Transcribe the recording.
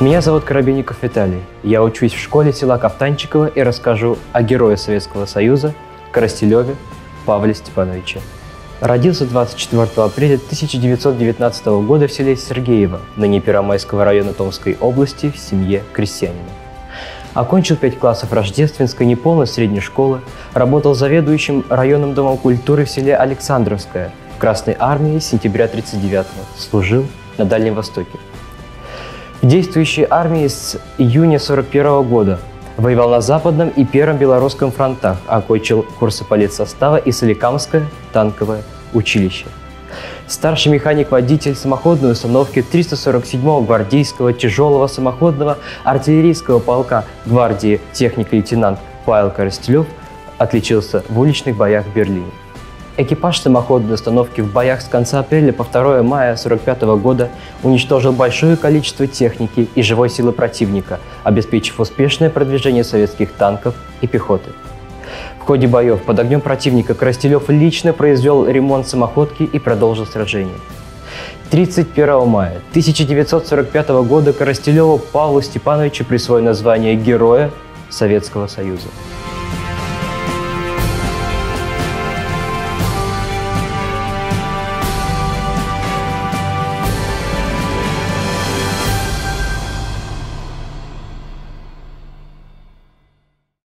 Меня зовут Коробейников Виталий. Я учусь в школе села Кафтанчиково и расскажу о герое Советского Союза Коростелеве Павле Степановиче. Родился 24 апреля 1919 года в селе Сергеево, ныне Первомайского района Томской области, в семье крестьянина. Окончил пять классов рождественской неполной средней школы, работал заведующим районным домом культуры в селе Александровское, в Красной армии с сентября 1939 служил на Дальнем Востоке. В действующей армии с июня 1941 года воевал на Западном и Первом Белорусском фронтах, окончил курсы политсостава и Соликамское танковое училище. Старший механик-водитель самоходной установки 347-го гвардейского тяжелого самоходного артиллерийского полка гвардии техник-лейтенант Павел Коростелев отличился в уличных боях в Берлине. Экипаж самоходной установки в боях с конца апреля по 2 мая 1945 года уничтожил большое количество техники и живой силы противника, обеспечив успешное продвижение советских танков и пехоты. В ходе боев под огнем противника Коростелев лично произвел ремонт самоходки и продолжил сражение. 31 мая 1945 года Коростелеву Павлу Степановичу присвоено звание Героя Советского Союза.